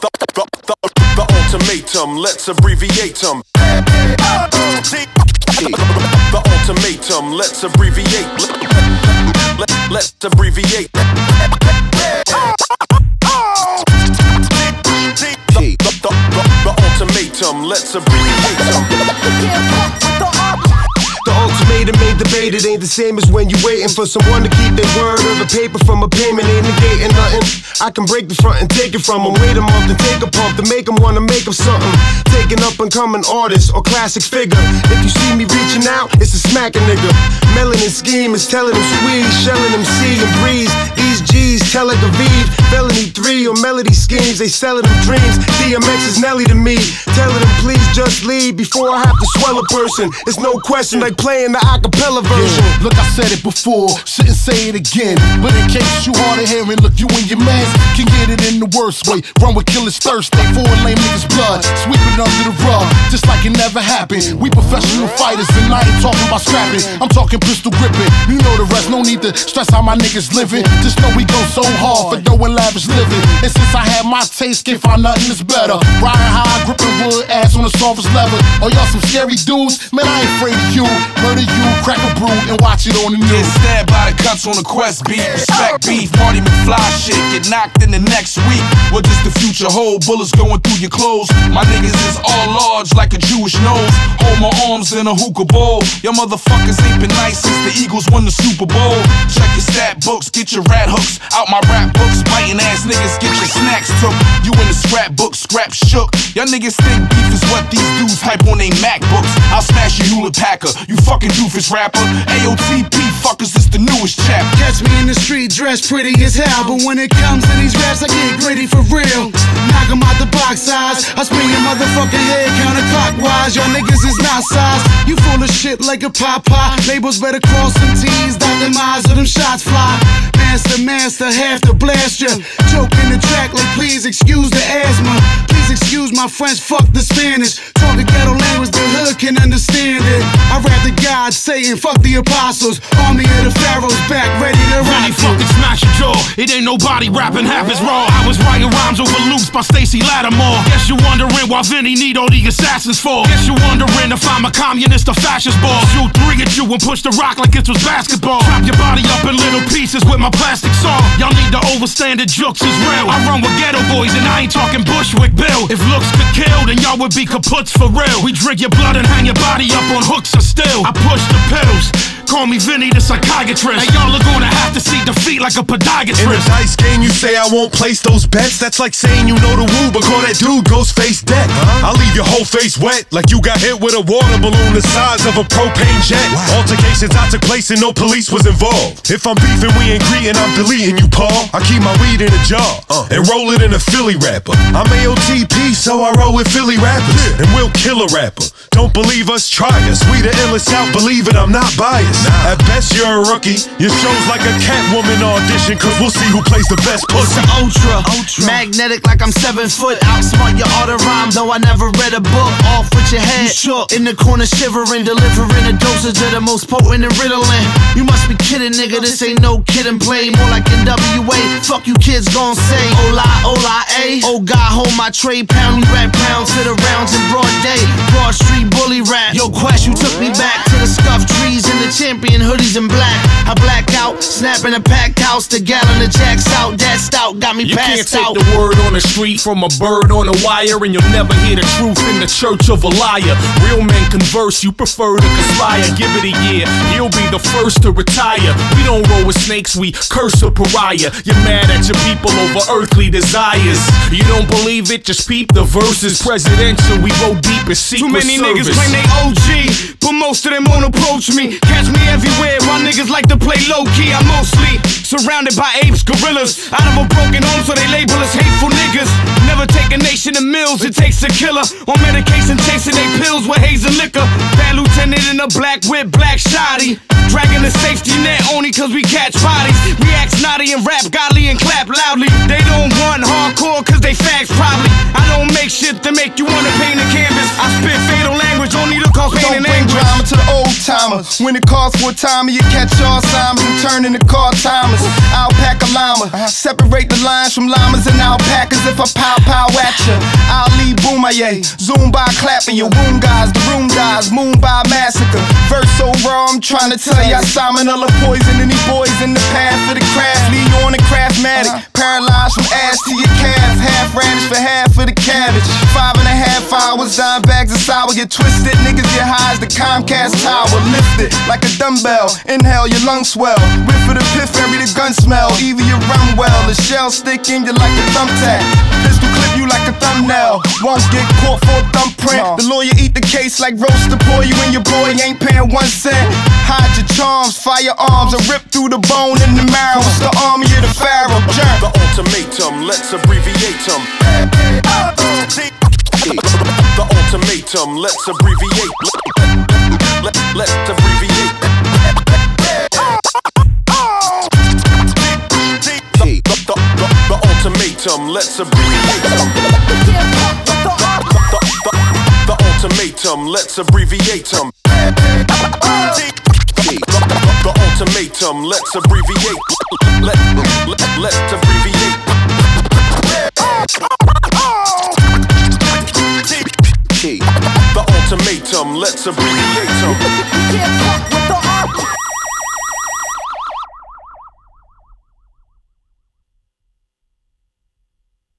the, the, the, the ultimatum. Let's abbreviate them. The ultimatum. Let's abbreviate. Let, let's abbreviate. The, the, the, the ultimatum. Let's abbreviate them. Made and made the ultimatum ain't debated, ain't the same as when you waiting for someone to keep their word or the paper from a payment ain't negating nothing. I can break the front and take it from them, wait a month and take a pump to make them wanna make them something. Taking up and coming artist or classic figure. If you see me reaching out, it's a nigga. Melanin scheme is telling them squeeze, shelling them see and breeze. These G's tell like Aviv, felony three or melody schemes, they selling them dreams. DMX is Nelly to me, telling them please just leave before I have to swell a person. It's no question like playing the acapella version. Yeah, look, I said it before, shouldn't say it again. But in case you hard of hearing, look, you and your mans can get it in the worst way. Run with killers Thursday, four lame niggas' blood, sweep it under the rug, just like it never happened. We professional fighters, and I ain't talking about scrapping. I'm talking pistol gripping. You know the rest, no need to stress how my niggas living. Just know we go so hard for doing lavish living. And since I had my taste, can't find nothing that's better. Riding high, gripping wood, ass on the softest leather. Oh, y'all some scary dudes? Man, I ain't afraid of you. Murder you, crack a brew, and watch it on the news. Get stabbed by the cuts on the quest beat. Respect beef, Marty McFly shit. Get knocked in the next week. What does the future hold? Bullets going through your clothes. My niggas is all large like a Jewish nose. Hold my arms in a hookah bowl. Your motherfuckers ain't been nice since the Eagles won the Super Bowl. Check your stat books, get your rat hooks out my rap books. Biting ass niggas, get your snacks took. You in the scrapbook, scrap shook. Y'all niggas think beef is what these dudes hype on they MacBooks. I'll smash your Hewlett Packer, you fucking doofus rapper. AOTP fuckers, it's the newest chap. Catch me in the street dressed pretty as hell. But when it comes to these raps, I get gritty for real. Knock 'em out the box size. I spin your motherfucking head counterclockwise. Y'all niggas is not size. You full of shit like a pop pie. Labels better cross some T's, dot them I's, or them shots fly. Master, master, have to blast ya. Choke in the track like please excuse the asthma. Please excuse my French, fuck the Spanish. Talk a ghetto language, the hood can understand it. I rap the God, Satan, fuck the apostles. Army of the pharaohs back, ready to rock Really you. fucking smash. It ain't nobody rapping half as raw. I was writing rhymes over loops by Stacy Lattisaw. Guess you're wondering why Vinnie need all the assassins for. Guess you're wondering if I'm a communist or fascist ball. Shoot three at you and push the rock like it was basketball. Chop your body up in little pieces with my plastic saw. Y'all need to overstand that jokes is real. I run with ghetto boys and I ain't talking Bushwick Bill. If looks could kill, then y'all would be kaputs for real. We drink your blood and hang your body up on hooks or still. I push the pills. Call me Vinnie the psychiatrist. And y'all are gonna have to see defeat like a podiatrist. In the podiatrist. dice game, you say I won't place those bets. That's like saying you know the woo, but call that dude Ghostface dead. I'll leave your whole face wet, like you got hit with a water balloon the size of a propane jet. Altercations I took place and no police was involved. If I'm beefing, we ain't greeting, I'm deleting you, Paul. I keep my weed in a jar uh. and roll it in a Philly rapper. I'm AOTP, so I roll with Philly rappers, and we'll kill a rapper. Don't believe us? Try us. We the illest out, believe it, I'm not biased. At best, you're a rookie. Your show's like a Catwoman audition, cause we'll see who plays the best pussy. Ultra, ultra, magnetic like I'm seven foot. Outsmart your art of rhyme, though I never read a book. Off with your head, shook in the corner, shivering, delivering a dosage of the most potent and riddling. You must be kidding, nigga. This ain't no kid and play. More like NWA. Fuck you kids gon' say. Ola, ola, a. Eh? Oh God, hold my tray, pound rap pound to the rounds in broad day. Broad street bully rap. Yo, Quest, you took me back to the out, snapping a packed house. The gallon of jacks out. That stout got me You can't take out. the word on the street from a bird on a wire, and you'll never hear the truth in the church of a liar. Real men converse, you prefer to conspire. Give it a year, he'll be the first to retire. We don't roll with snakes, we curse a pariah. You're mad at your people over earthly desires. You don't believe it, just peep the verses. Presidential, we go deep in secret Too many service. niggas claim they OG, but most of them won't approach me. Catch me everywhere, my niggas like to play low key. I'm mostly surrounded by apes, gorillas. Out of a broken home, so they label us hateful niggas. Never take a nation to mills, it takes a killer. On medication, chasing they pills with haze and liquor. Bad lieutenant in a black whip, black shoddy. Dragging the safety net only cause we catch bodies. We act snotty and rap godly and clap loudly. They don't want hardcore cause they fags probably. I don't make shit to make you wanna paint a canvas. I spit fatal language only to cause pain Don't and bring anguish. drama to the OT. timer. When it calls for a timer, you catch Alzheimer's and turn into car timers. a llama, separate the lines from llamas and alpacas. If I pow pow at ya, I'll leave boomaye. Zoom by clapping your wound guys, the room dies, moon by massacre. Verse so raw, I'm trying to tell ya, salmonella poison any boys in the path for the craft. Leave on the craftmatic, uh-huh. paralyzed from ass to your calf. Half radish for half of the cabbage. Five and a half hours, dime bags of sour get twisted. Niggas get high as the Comcast tower. Lift it like a dumbbell. Inhale, your lungs swell. Whip for the piff, every the gun smell. Either you run well, the shell stick in you like a thumbtack. Pistol clip you like a thumbnail. Once get caught for a thumbprint. The lawyer eat the case like roast the boy. You and your boy ain't paying one cent. Hide your charms, firearms, and rip through the bone in the marrow. It's the army of the pharaoh. Jerk. The ultimatum, let's abbreviate them. Ultimatum, let's abbreviate. Let, let, let's abbreviate. The, ultimatum, let's abbreviate. The, ultimatum, let's abbreviate them. The, ultimatum, let's abbreviate. Let, let, let's abbreviate. ultimatum, let's abbreviate them.